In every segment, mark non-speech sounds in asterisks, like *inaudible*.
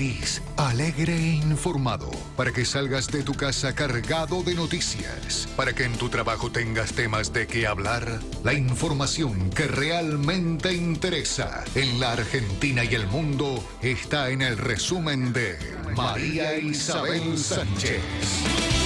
feliz, alegre e informado, para que salgas de tu casa cargado de noticias, para que en tu trabajo tengas temas de qué hablar, la información que realmente interesa en la Argentina y el mundo está en el resumen de María Isabel Sánchez.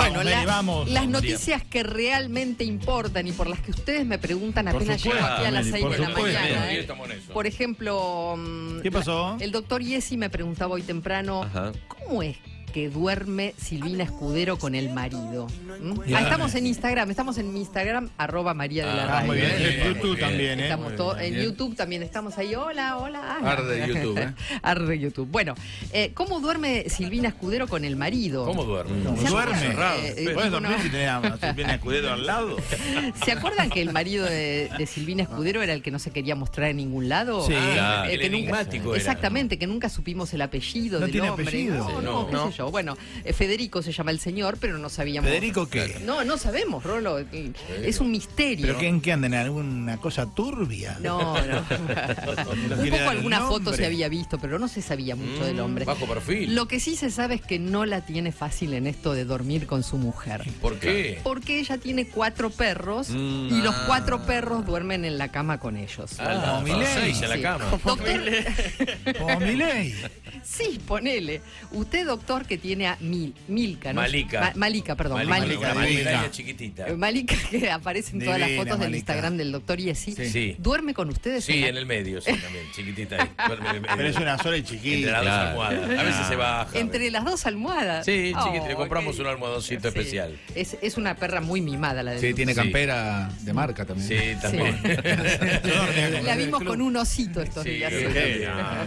Bueno, la- vamos. las noticias que realmente importan y por las que ustedes me preguntan apenas llego aquí a las Mary, 6 por de la mañana. ¿eh? Por ejemplo, mm, ¿Qué pasó? el doctor Yesi me preguntaba hoy temprano, Ajá. ¿cómo es que duerme Silvina Escudero con el marido? ¿Mm? Ah, estamos en Instagram, estamos en mi Instagram, arroba María de la Ah, Ah, Radio. muy bien. En YouTube bien. también, ¿eh? Estamos bien. en YouTube también estamos ahí. Hola, hola. Arde YouTube, ¿eh? *laughs* Arde YouTube. Bueno, eh, ¿cómo duerme Silvina Escudero con el marido? ¿Cómo duerme? ¿Cómo ¿Se duerme? acuerdan? Eh, eh, ¿Puedes dormir no. si tenés a Silvina Escudero al lado? *laughs* ¿Se acuerdan que el marido de, de Silvina Escudero era el que no se quería mostrar en ningún lado? Sí. Ah, Eh, el que nunca- enigmático era. Exactamente, que nunca supimos el apellido ¿No del tiene hombre. apellido? No, no, yo. Bueno, eh, Federico se llama el señor, pero no sabíamos. ¿Federico qué? No, no sabemos, Rolo. Eh, Es un misterio. ¿Pero qué, en qué andan? ¿En alguna cosa turbia? No, no. *laughs* No un poco alguna foto se había visto, pero no se sabía mucho del hombre. Bajo perfil. Lo que sí se sabe es que no la tiene fácil en esto de dormir con su mujer. ¿Por qué? Porque ella tiene cuatro perros Mm. y los cuatro perros duermen en la cama con ellos. Ah, seis en la cama. Doctor, *laughs* sí, ponele. Usted, doctor, que tiene a Mil, Milka, ¿no? Malika. Ma- Malika, perdón. Malika, Malika. Malika. Chiquitita. Eh, Malika, que aparece en todas las fotos del. Instagram del doctor Yesi. Sí. ¿Duerme con ustedes? Sí, la- en el medio, sí, también, chiquitita ahí. Duerme en el medio. Pero es una sola y Entre las chiquita. dos almohadas. A veces se baja. Entre las dos almohadas. Sí, Oh. Le compramos un almohadoncito Sí. especial. Es, es una perra muy mimada la de Sí, tiene Sí. campera de marca también. Sí, también. *laughs* La vimos con un osito estos Sí, días.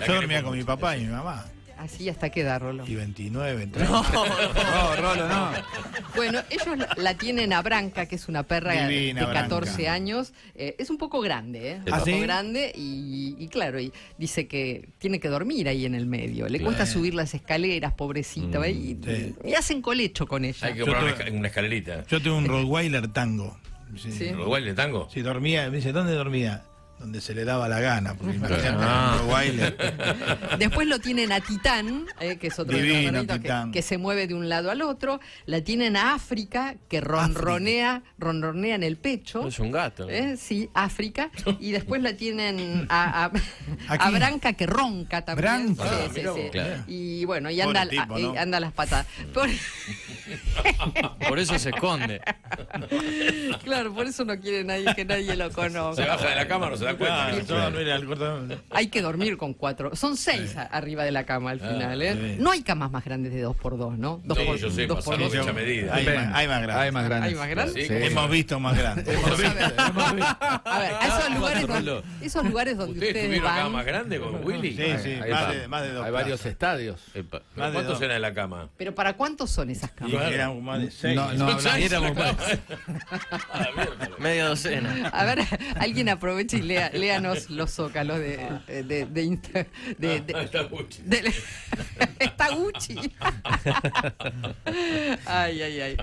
yo dormía con mi papá y mi mamá. Así hasta queda, Rolo. Y 29, 30. *laughs* No, Rolo, no. Bueno, ellos la- la tienen a Branca, que es una perra Divina, de Branca. 14 años. Eh, es un poco grande, ¿eh? ¿Ah, un poco sí? grande y, y claro, y dice que tiene que dormir ahí en el medio. Le cuesta subir las escaleras, pobrecita, Mm, y, sí. y hacen colecho con ella. Hay que Yo comprar una, escalerita. Yo tuve un Rottweiler tango. Sí. Sí. ¿Uruguay de tango? Sí, dormía, me dice, ¿dónde dormía? Donde se le daba la gana, porque imagínate, Ah. Después lo tienen a Titán, eh, que es otro de los Divino, que, que se mueve de un lado al otro. La tienen a África, que ronronea, ronronea en el pecho. Es un gato. ¿Eh? Sí, África. Y después la tienen a, a, *laughs* Branca que ronca también. Branca. Sí, Ah, sí. Claro. Y bueno, y anda, tipo, a- y anda las patadas. Por- *laughs* Por eso se esconde. *laughs* claro, por eso no quiere nadie que nadie lo Se conozca. baja de la cama, no se da cuenta. Hay que dormir con cuatro. Son seis arriba de la cama al final, ¿eh? sí. No hay camas más grandes de dos por dos, ¿no? Dos Sí, por, yo sé, dos por dos. mucha medida. Hay, más, hay más grandes. Hay más grandes. ¿Hay más grandes? Sí, Hemos visto más grandes. A ver, a ver, a esos lugares donde, esos lugares donde ¿Ustedes ustedes tuvieron cama van. más grande con Willy? Sí, sí, más de, más de dos. Hay varios estadios. ¿Cuántos eran en la cama? Pero ¿para cuántos son esas Y camas? eran más de seis. No, *laughs* no, éramos más. *laughs* Media docena. A ver, alguien aproveche y lea, léanos los zócalos de, de, de, Insta- de- de- Ah, está Gucci. de- *laughs* está Gucci. *laughs* Ay, ay, ay.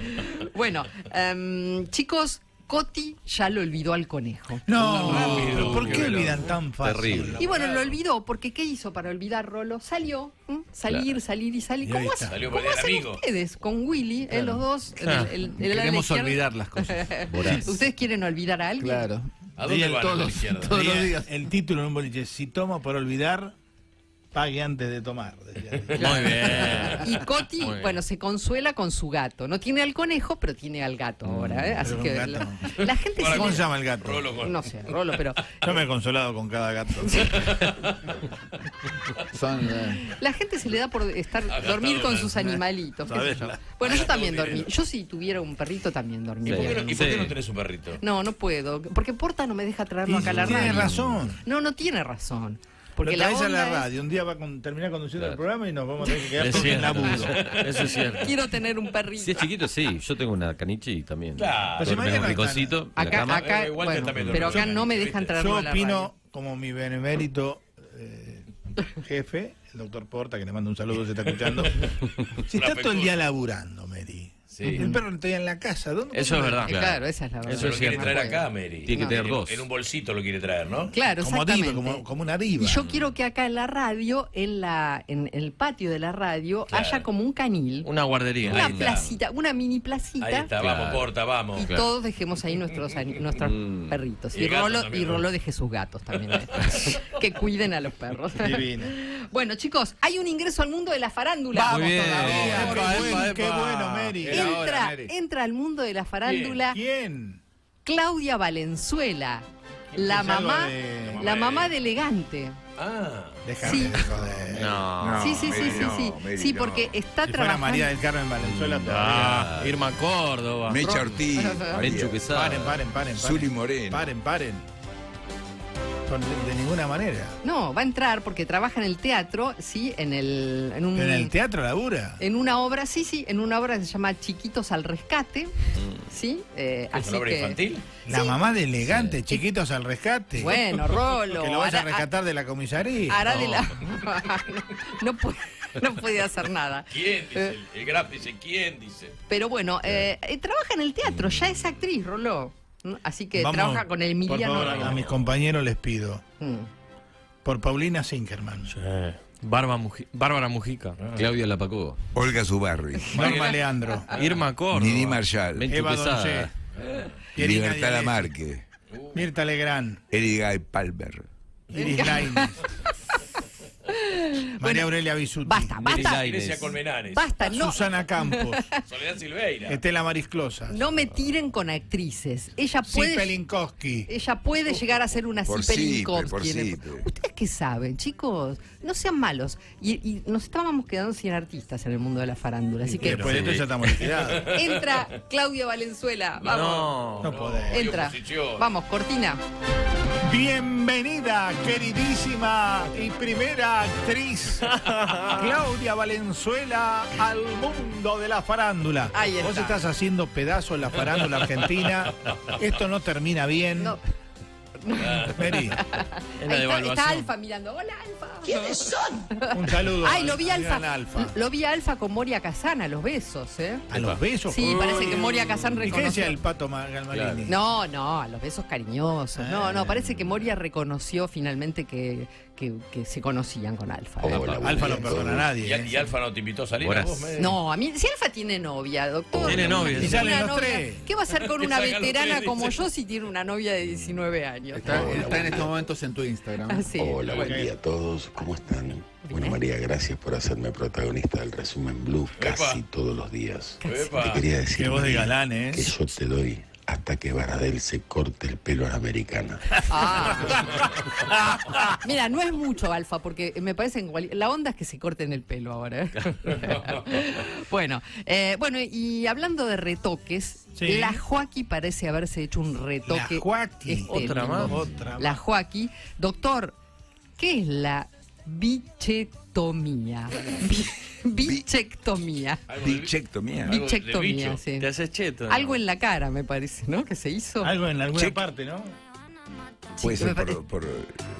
Bueno, em, chicos, Coti ya lo olvidó al conejo. No, rápido, pero ¿por qué olvidan tan fácil? Terrible. Y bueno, lo olvidó, porque ¿qué hizo para olvidar Rolo? Salió, ¿m? salir, Claro. salir y salir. Y ahí ¿Cómo, está. Salió cómo el hacen amigo. ustedes con Willy, eh, los dos? el- Claro. el- el- el- Queremos la izquierda? olvidar las cosas. *laughs* Voraz. ¿Ustedes quieren olvidar a alguien? Claro. ¿A dónde van a todos, la izquierda? todos los días. El título en un boliche, si toma por olvidar, pague antes de tomar. decía. *laughs* Muy bien. Y Coti, bien. bueno, se consuela con su gato. No tiene al conejo, pero tiene al gato ahora. ¿eh? Así que la, gente Ahora, ¿Cómo se... se llama el gato? Rolo con- No sé, Rolo, pero *laughs* Yo me he consolado con cada gato. *laughs* Son, eh, la gente se le da por estar dormir con sus animalitos. qué sé yo. Bueno, yo también dormí. Yo si tuviera un perrito también ¿Y dormiría. y por qué no tenés un perrito? No, no puedo. Porque Porta no me deja traerlo acá a la Tiene radio. razón. No, no tiene razón. Porque Porque la la traes a la onda es- radio, un día va a con- terminar conduciendo Claro. el programa y nos vamos a tener que *laughs* quedar Es cierto. laburo. Eso es cierto. Quiero tener un perrito. Si es chiquito, sí. Yo tengo una caniche y también. Claro. Si Duerme un la Acá, acá, Eh, bueno, también pero acá no me dejan traerlo Yo opino, como mi benemérito eh, jefe, el doctor Porta, que le mando un saludo si está escuchando. *laughs* si está todo el día laburando, Mary, Sí. El perro no tenía en la casa. ¿Dónde Eso es verdad. Eh, claro. esa es la verdad. Eso lo quiere traer acá, Mary. Tiene que tener En- dos. En un bolsito lo quiere traer, ¿no? Claro, Como diva, exactamente. como, como una diva. Y yo quiero que acá en la radio, en la en el patio de la radio, Claro. haya como un canil, Una guardería. una placita, una mini placita. Ahí está, vamos, Claro. porta, vamos. Y Claro. todos dejemos ahí nuestros, nuestros Mm. perritos. Y Rolo, también, y Rolo deje sus gatos también. *laughs* que cuiden a los perros. Divina. Bueno, chicos, hay un ingreso al mundo de la farándula. Vamos bien. todavía. Epa, qué, epa, qué bueno, Mary. Era hora, Entra, Mary. entra al mundo de la farándula ¿Quién? Claudia Valenzuela, la algo mamá, de- la mamá de Elegante. Ah, Déjame Sí. de joder. No. No, sí, sí, sí, Mary, sí, no, sí. Mary, sí, no. porque está Si fuera trabajando. María del Carmen Valenzuela todavía. Ah, Irma Córdoba. Mecha Ortiz. María. Quesada. Paren, paren, paren. paren. Zuli Moreno. Paren, paren. Con- de, de ninguna manera. No, va a entrar porque trabaja en el teatro, sí, en el, en un, en el teatro labura. en una obra, sí, sí, en una obra que se llama Chiquitos al Rescate, sí. eh, ¿es así una obra que, infantil? La mamá de elegante, chiquitos al rescate. Bueno, Rolo. *laughs* Que lo vas a rescatar de la comisaría. hará de la. *laughs* no, puede, no puede hacer nada. ¿Quién? Dice, Eh. el, el Graf dice, ¿quién? Dice. Pero bueno, eh, eh, trabaja en el teatro, ya es actriz, Rolo. Así que Vamos, trabaja con el por Emiliano. favor, a mis compañeros les pido. Mm. Por Paulina Sinkerman. Eh, Barba Muji- Bárbara Mujica. Claudia Lapacó. Olga Zubarri. *laughs* Norma Leandro. Irma Córdoba. Nini Marshall. Eva. Doncé. Pierina Libertad Lamarque. Mirta Legrand. Erigay Palmer. Iris Lainez. *laughs* María Aurelia Bisuti. Basta, basta. Grecia Colmenares. Basta, no, Susana Campos. *laughs* Soledad Silveira. Estela Marisclosa. no me tiren con actrices. Ella puede. Pelinkowski. Ella puede llegar a ser una Sipe. Ustedes qué saben, chicos, no sean malos. Y, y nos estábamos quedando sin artistas en el mundo de la farándula, así que Después de esto ya estamos liquidados. *laughs* entra Claudia Valenzuela. Vamos. No. No podés. Entra. Vamos, cortina. Bienvenida, queridísima y primera actriz *laughs* Claudia Valenzuela al mundo de la farándula. Ahí está. Vos estás haciendo pedazo en la farándula argentina. *laughs* Esto no termina bien. No. Mary, Es la Ahí está, está Alfa mirando. Hola, Alfa. un saludo. Ay, lo vi Alfa. Alfa. Lo vi a Alfa con Moria Casán a los besos, ¿eh? A los besos. Sí, parece que Moria Casán ¿Y qué reconoció. decía el pato Ma- Galmarini? No, no, a los besos cariñosos. No, Ah. no, parece que Moria reconoció finalmente que, que- que se conocían con Alfa. ¿eh? Alfa no perdona a ¿Y, nadie. y ¿eh? Alfa no te invitó a salir a vos? No, a mí, si Alfa tiene novia, doctor. Tiene novia. Una Y salen los novia. tres. ¿Qué va a hacer con *laughs* una Que veterana tres, como dice. yo si tiene una novia de 19 años? Está, está en estos momentos en tu Instagram. Ah, sí. Hola, buen día a todos. ¿Cómo están? Bueno, María, gracias por hacerme protagonista del resumen Blue casi todos los días. Epa. Te quería decir Qué voz de galán, ¿eh? que yo te doy hasta que Baradel se corte el pelo a la americana. Ah. *laughs* Mira, no es mucho Alfa, porque me parece que la onda es que se corten el pelo ahora. ¿eh? *laughs* bueno, eh, bueno, y hablando de retoques, Sí. la Joaquí parece haberse hecho un retoque. La Joaquí. Otra más. Otra La Joaquí. Doctor, ¿qué es la bichetomía? Bi- Bichectomía. Bichectomía. Bichectomía, bicho. sí. Te haces cheto. ¿no? Algo en la cara, me parece, ¿no? Que se hizo. Algo en alguna Check. parte, ¿no? Puede Sí, ser pare- por, por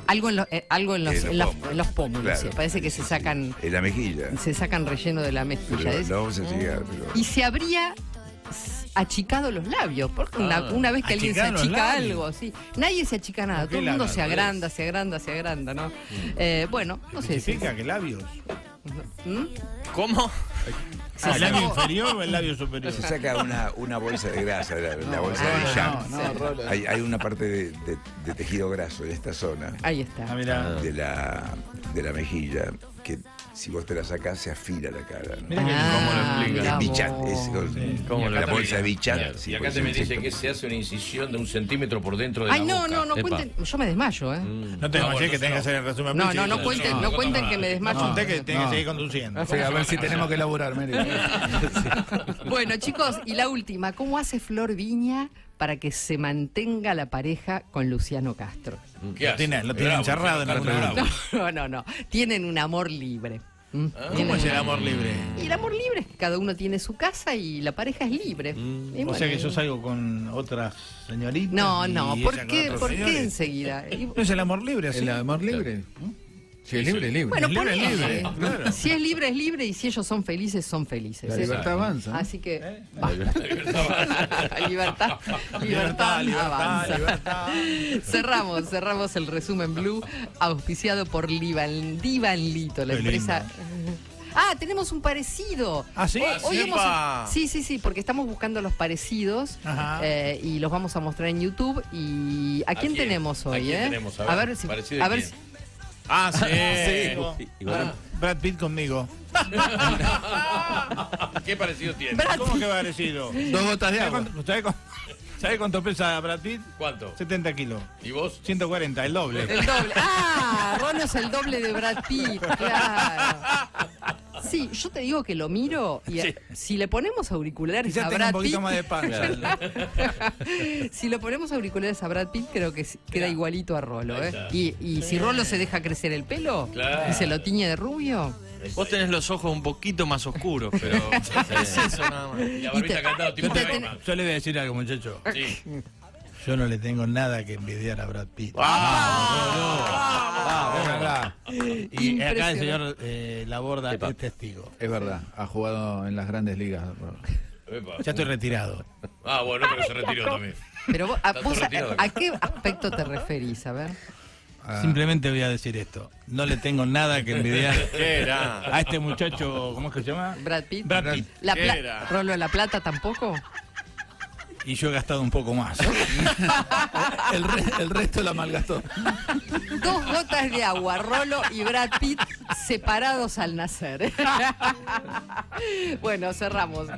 Algo en, lo- eh, algo en los, En los en pómulos. en los pómulos, Claro. sí. Parece que se sacan, en la mejilla. se sacan relleno de la mejilla. Pero no vamos a llegar. pero- Y se habría achicado los labios, porque una, Ah. una vez que alguien se achica algo, sí. Nadie se achica nada, ¿Por qué todo el mundo se agranda, se agranda, se agranda, ¿no? Eh, bueno, no sé. si- Significa que labios. ¿Mm? ¿Cómo? Se ¿El labio inferior o el labio superior? Se saca una, una bolsa de grasa, la, la bolsa Ah, de no, Jean. No, Rolo. Hay, hay una parte de, de- de tejido graso en esta zona Ahí Ah, está. mirá. de la, de la mejilla que si vos te la sacás se afila la cara. ¿no? Que ¿Cómo lo explica? Es Bichat, es con- Sí. ¿Cómo la lo bolsa de Bichat. Sí, y acá te me dice que se hace una incisión de un centímetro por dentro de Ay, la no, boca. no, no Epa. cuenten. Yo me desmayo, ¿eh? No te No, desmayes que tengas que no. hacer el resumen. No, no, no cuenten, no, no no cuenten que me desmayo. No, conté que No. que seguir conduciendo. Sí, a ver si tenemos que Mary. *laughs* Bueno, chicos, y la última, ¿cómo hace Flor Viña para que se mantenga la pareja con Luciano Castro? ¿Qué Lo hace? tiene- lo tiene Bravo, encerrado en la. Bravo. No, no, no. Tienen un amor libre. ¿Mm? ¿Cómo Tienen- es el amor libre? Y el amor libre es que cada uno tiene su casa y la pareja es libre. Y O sea que yo salgo con otras señoritas. No, no, ¿por qué, ¿por qué enseguida? ¿No *laughs* es el amor libre así? El amor libre. Si es libre, es libre. Bueno, Es libre, es ponele. libre, *laughs* claro. *laughs* Si es libre, es libre y si ellos son felices, son felices. la libertad avanza. ¿no? Así que. ¿Eh? *laughs* va. libertad, libertad, Libertad, libertad, avanza. libertad. Cerramos, cerramos el resumen blue, auspiciado por Livan, Divanlito, la Qué empresa. Ah, tenemos un parecido. ¿Ah, sí? Hoy- hemos- sí, sí, sí, porque estamos buscando los parecidos eh, y los vamos a mostrar en YouTube. ¿Y a quién, quién? tenemos ¿A hoy? quién eh? tenemos? A ver, si, parecido de a ver quién. si- Ah, sí. *laughs* Sí, igual- Brad Pitt conmigo. *laughs* ¿Qué parecido tiene? Brad ¿Cómo que parecido? Dos gotas de ¿Sabe agua. cuánto, sabe cu- sabe cuánto pesa Brad Pitt? ¿Cuánto? 70 kilos. ¿Y vos? 140, el doble. El doble. Ah, Rono es el doble de Brad Pitt, claro. Sí, yo te digo que lo miro y Sí. si le ponemos auriculares a un Brad poquito Pitt, más de panza. *laughs* si le ponemos auriculares a Brad Pitt, creo que queda igualito a Rolo, ¿eh? Y, y si Rolo se deja crecer el pelo Claro. y se lo tiñe de rubio, Vos tenés los ojos un poquito más oscuros, pero *laughs* es eso nada más. Y la barbita cantado tipo. Yo le voy a decir algo, muchacho. Sí. Yo no le tengo nada que envidiar a Brad Pitt. Ah. Verdad. Y acá el señor eh, Laborda Epa. es testigo. Es verdad, ha jugado en las grandes ligas. Epa. Ya estoy retirado. Ah, bueno, pero se retiró también. pero vos, a, vos a- a qué aspecto te referís? A ver. Ah, Simplemente voy a decir esto. No le tengo nada que envidiar ¿Qué era? a este muchacho, ¿cómo es que se llama? Brad Pitt. Brad Pitt. La ¿Qué pla- era? Rolo, ¿la plata tampoco? Y yo he gastado un poco más. *laughs* el, re- el resto la malgastó. Dos gotas de agua, Rolo y Brad Pitt separados al nacer. *laughs* bueno, cerramos.